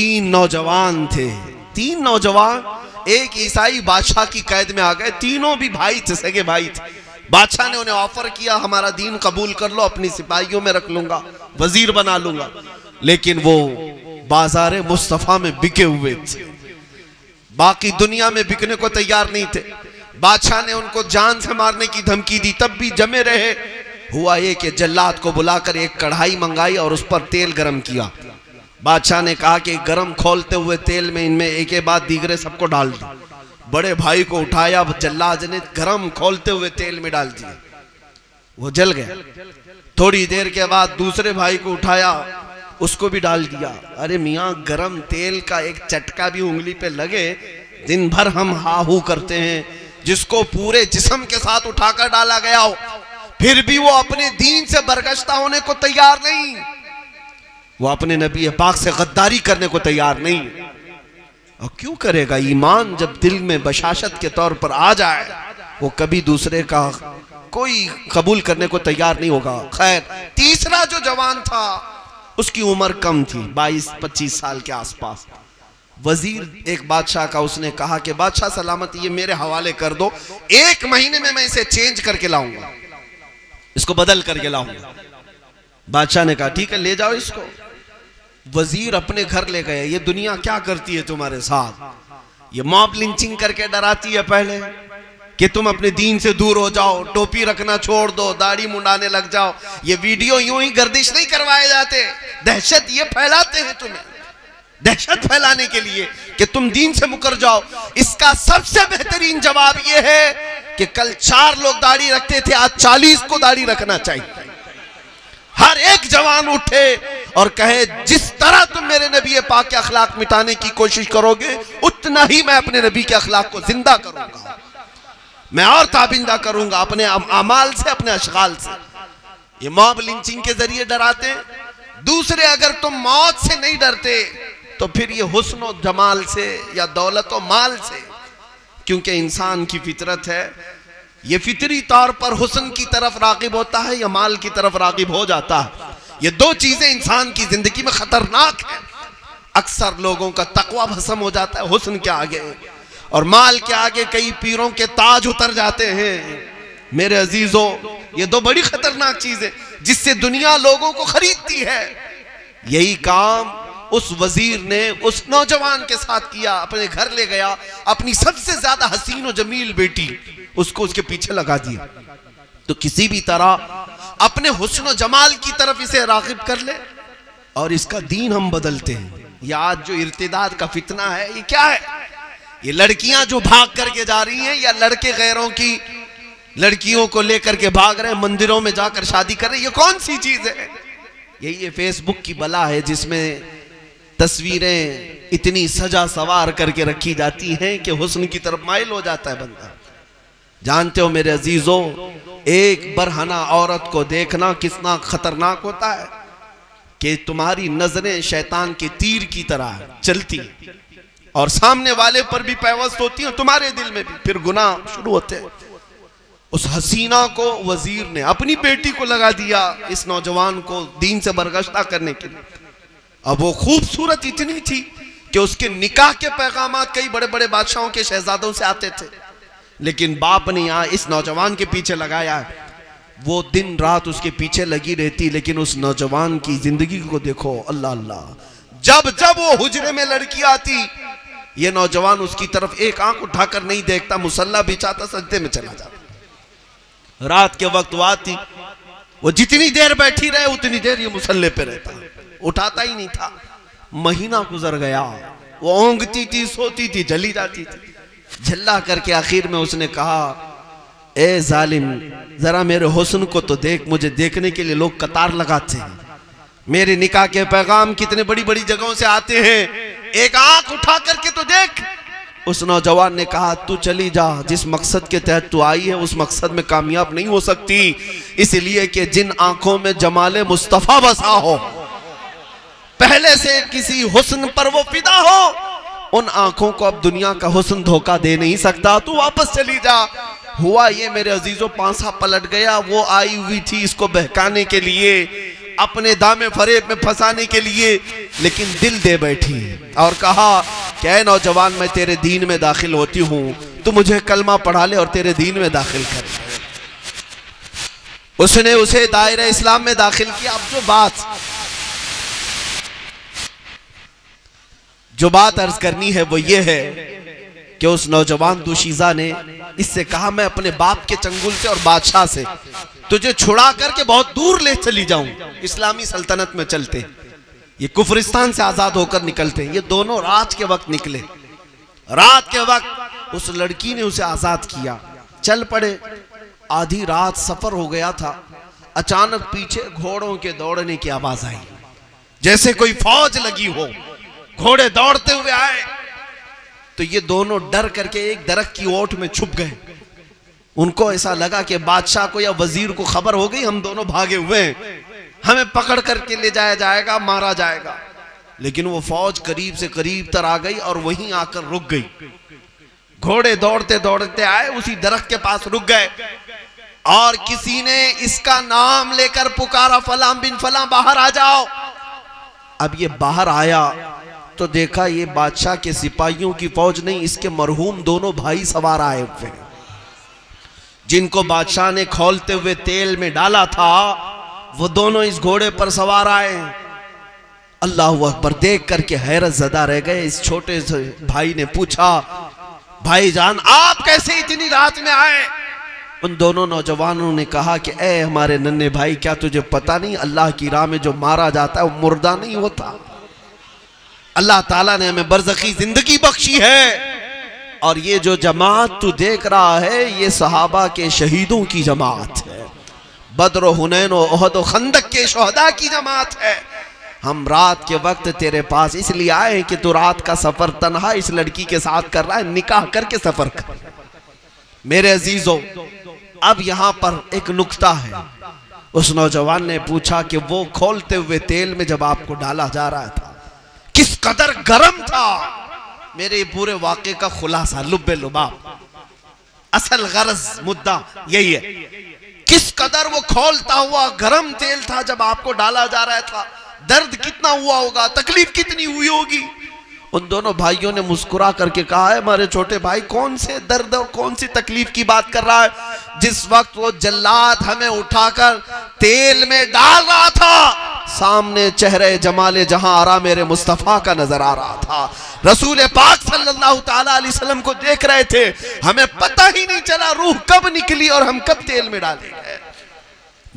तीन नौजवान थे। तीन नौजवान, एक ईसाई बादशाह की कैद में आ गए। तीनों भी भाई थे, सगे भाई थे। बादशाह ने उन्हें ऑफ़र किया, हमारा दीन कबूल कर लो, अपनी सिपाहियों में रख लूँगा, वज़ीर बना लूँगा। लेकिन वो बाज़ार मुस्तफ़ा में बिके हुए थे। बाकी दुनिया में बिकने को तैयार नहीं थे। बादशाह ने उनको जान से मारने की धमकी दी, तब भी जमे रहे। हुआ ये कि जल्लाद को बुलाकर एक कढ़ाई मंगाई और उस पर तेल गरम किया। बादशाह ने कहा कि गरम खोलते हुए तेल में इनमें एक एक बाद दीगरे सबको डाल दी। बड़े भाई को उठाया जल्लाद ने गरम खोलते हुए तेल में डाल दिया वो जल गया। थोड़ी देर के बाद दूसरे भाई को उठाया, उसको भी डाल दिया। अरे मियाँ, गरम तेल का एक चटका भी उंगली पे लगे, दिन भर हम हाहू करते हैं, जिसको पूरे जिसम के साथ उठाकर डाला गया हो, फिर भी वो अपने दीन से बरगश्ता होने को तैयार नहीं। वो अपने नबी पाक से गद्दारी करने को तैयार नहीं। है और क्यों करेगा? ईमान जब दिल में बशाशत के तौर पर आ जाए, वो कभी दूसरे का कोई कबूल करने को तैयार नहीं होगा। खैर, तीसरा जो जवान था, उसकी उम्र कम थी 22-25 साल के आसपास। वज़ीर एक बादशाह का उसने कहा कि, बादशाह सलामत, ये मेरे हवाले कर दो। एक महीने में मैं इसे चेंज करके लाऊँगा। इसको बदल करके लाऊँगा। बादशाह ने कहा, ठीक है, ले जाओ इसको। वज़ीर अपने घर ले गए, ये दुनिया क्या करती है तुम्हारे साथ? ये मॉब लिंचिंग करके डराती है पहले, कि तुम अपने दीन से दूर हो जाओ, टोपी रखना छोड़ दो, दाढ़ी मुंडाने लग जाओ। ये वीडियो यूँ ही गर्दिश नहीं करवाए जाते। दहशत ये फैलाते हैं तुम्हें। दहशत फैलाने के लिए कि तुम दीन से मुकर जाओ। इसका सबसे बेहतरीन जवाब यह है कि कल चार लोग दाढ़ी रखते थे, आज चालीस को दाढ़ी रखना चाहिए। हर एक जवान उठे और कहे, जिस तरह तुम मेरे नबी पाक के अखलाक मिटाने की कोशिश करोगे, उतना ही मैं अपने नबी के अखलाक को ज़िंदा करूँगा। मैं और ताबिंदा करूँगा अपने अमाल से, अपने अशगाल से। ये मॉब लिंचिंग के ज़रिए डराते दूसरे, अगर तुम मौत से नहीं डरते तो फिर ये हुस्न जमाल से या दौलत माल से, क्योंकि इंसान की फितरत है। ये फितरी तौर पर हुस्न की तरफ़ रागिब होता है या माल की तरफ़ रागिब हो जाता है। ये दो चीज़ें इंसान की ज़िंदगी में खतरनाक है। अक्सर लोगों का तकवा भस्म हो जाता है, हुस्न के आगे। और माल के आगे कई पीरों के ताज उतर जाते हैं। मेरे अजीजों, ये दो बड़ी खतरनाक चीज़ जिससे दुनिया लोगों को खरीदती है। यही काम उस वज़ीर ने उस नौजवान के साथ किया, अपने घर ले गया, अपनी सबसे ज़्यादा हसीन और जमील बेटी, उसको उसके पीछे लगा दिया। तो किसी भी तरह अपने हुस्न जमाल की तरफ़ इसे रागिब कर ले और इसका दीन हम बदलते हैं। ये आज जो इर्तिदाद का फितना है, ये क्या है? ये लड़कियाँ जो भाग करके जा रही हैं या लड़के गैरों की लड़कियों को लेकर के भाग रहे मंदिरों में जाकर शादी कर रहे ये कौन सी चीज़ है? यही ये फेसबुक की बला है जिसमें तस्वीरें इतनी सजा सवार करके रखी जाती हैं कि हुस्न की तरफ़ माइल हो जाता है बंदा। जानते हो मेरे अजीजों, एक बरहना औरत को देखना कितना खतरनाक होता है कि तुम्हारी नज़रें शैतान के तीर की तरह चलती और सामने वाले पर भी पैवस्त होती है, तुम्हारे दिल में भी। फिर गुना शुरू होते हैं। उस हसीना को वज़ीर ने अपनी बेटी को लगा दिया इस नौजवान को दीन से बरगश्ता करने के लिए। अब वो खूबसूरत इतनी थी कि उसके निकाह के पैगाम कई बड़े बड़े बादशाहों के शहजादों से आते थे। लेकिन बाप ने यहाँ इस नौजवान के पीछे लगाया। वो दिन रात उसके पीछे लगी रहती, लेकिन उस नौजवान की ज़िंदगी को देखो, अल्लाह अल्लाह। जब जब वो हुजरे में लड़की आती, ये नौजवान उसकी तरफ़ एक आँख उठाकर नहीं देखता, मुसल्ला बिछाता सजदे में चला जाता। रात के वक्त वो आती, वो जितनी देर बैठी रहे, उतनी देर ये मुसल्ले पे रहता। उठाता ही नहीं था। महीना गुजर गया, वो ओंगती थी, सोती थी, जली जाती थी। झल्ला करके आखिर में उसने कहा, ए जालिम, जरा मेरे हुस्न को तो देख, मुझे देखने के लिए लोग कतार लगाते हैं। मेरे निकाह के पैगाम कितने बड़ी बड़ी जगहों से आते हैं। एक आँख उठा करके तो देख। उस नौजवान ने कहा, तू चली जा, जिस मकसद के तहत तू आई है, उस मकसद में कामयाब नहीं हो सकती। इसलिए कि जिन आँखों में जमाले मुस्तफ़ा बसा हो, पहले से किसी हुस्न पर वो फिदा हो उन आँखों को अब दुनिया का हुस्न धोखा दे नहीं सकता। तू वापस चली जा। हुआ ये मेरे अजीजों, पांसा पलट गया। वो आई हुई थी इसको बहकाने के लिए, अपने दामे फरेब में फंसाने के लिए, लेकिन दिल दे बैठी और कहा क्या नौजवान, मैं तेरे दीन में दाखिल होती हूँ। तो मुझे कलमा पढ़ा ले और तेरे दीन में दाखिल कर। उसने उसे दायरा इस्लाम में दाखिल किया। अब जो बात जो बात अर्ज़ करनी है वो ये है कि उस नौजवान दुशीजा ने इससे कहा, मैं अपने बाप के चंगुल से और बादशाह से तुझे छुड़ा करके बहुत दूर ले चली जाऊँ, इस्लामी सल्तनत में चलते। ये कुफरिस्तान से आज़ाद होकर निकलते, ये दोनों रात के वक्त निकले। रात के वक्त उस लड़की ने उसे आज़ाद किया। चल पड़े, आधी रात सफ़र हो गया था। अचानक पीछे घोड़ों के दौड़ने की आवाज़ आई। जैसे कोई फौज लगी हो घोड़े दौड़ते हुए आए। तो ये दोनों डर करके एक दरख्त की ओट में छुप गए। उनको ऐसा लगा कि बादशाह को या वज़ीर को खबर हो गई, हम दोनों भागे हुए हैं। हमें पकड़ करके ले जाया जाएगा, मारा जाएगा। लेकिन वो फौज करीब से करीब तर आ गई और वहीं आकर रुक गई। घोड़े दौड़ते दौड़ते आए, उसी दरख्त के पास रुक गए। और किसी ने इसका नाम लेकर पुकारा फलाम बिन फलाम बाहर आ जाओ। अब ये बाहर आया। तो देखा ये बादशाह के सिपाहियों की फौज नहीं, इसके मरहूम दोनों भाई सवार आए हुए जिनको बादशाह ने खोलते हुए तेल में डाला था, वो दोनों इस घोड़े पर सवार आए। अल्लाह अकबर देख करके हैरत जदा रह गए। इस छोटे से भाई ने पूछा भाई जान आप कैसे इतनी रात में आए? उन दोनों नौजवानों ने कहा कि, ए हमारे नन्हे भाई, क्या तुझे पता नहीं, अल्लाह की राह में जो मारा जाता है, वो मुर्दा नहीं होता? अल्लाह ताला ने हमें बरजखी ज़िंदगी बख्शी है। और ये जो जमात तू देख रहा है, ये सहाबा के शहीदों की जमात है। बद्र हुनैन ओहद खंदक के शहदा की जमात है। हम रात के वक्त तेरे पास इसलिए आए कि तू रात का सफ़र तनहा इस लड़की के साथ कर रहा है, निकाह करके सफ़र कर। मेरे अजीजों, अब यहाँ पर एक नुकता है। उस नौजवान ने पूछा कि वो खोलते हुए तेल में जब आपको डाला जा रहा था किस कदर गर्म था। मेरे पूरे वाक्य का खुलासा लुब्बे लुबाब असल गरज, मुद्दा यही है। किस कदर वो खोलता हुआ, गर्म तेल था जब आपको डाला जा रहा था। दर्द कितना हुआ होगा, तकलीफ़ कितनी हुई होगी। उन दोनों भाइयों ने मुस्कुरा करके कहा है हमारे छोटे भाई, कौन से दर्द और कौन सी तकलीफ़ की बात कर रहा है? जिस वक्त वो जल्लाद हमें उठाकर तेल में डाल रहा था सामने चेहरे जमाले जहाँ आरा मेरे मुस्तफ़ा का नज़र आ रहा था। रसूल पाक सल्लल्लाहु अलैहि वसल्लम को देख रहे थे, हमें पता ही नहीं चला रूह कब निकली और हम कब तेल में डाले गए।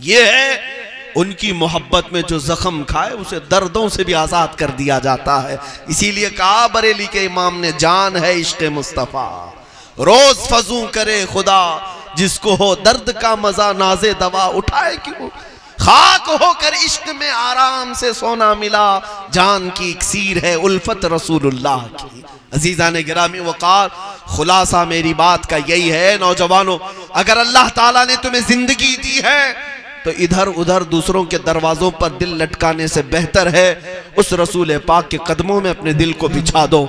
ये है उनकी मोहब्बत में जो जख्म खाए, उसे दर्दों से भी आज़ाद कर दिया जाता है। इसीलिए कहा बरेली के इमाम ने, जान है इश्क मुस्तफ़ा। रोज फजू करे खुदा, जिसको हो दर्द का मज़ा, नाजे दवा, उठाए क्यों? खाक होकर इश्क में आराम से सोना मिला। जान की इकसीर है उल्फत रसूलुल्लाह की। अजीजा ने गिरामी वकार खुलासा मेरी बात का यही है, नौजवानों, अगर अल्लाह ताला ने तुम्हें ज़िंदगी दी है तो इधर उधर दूसरों के दरवाजों पर दिल लटकाने से बेहतर है। उस रसूल पाक के कदमों में अपने दिल को बिछा दो।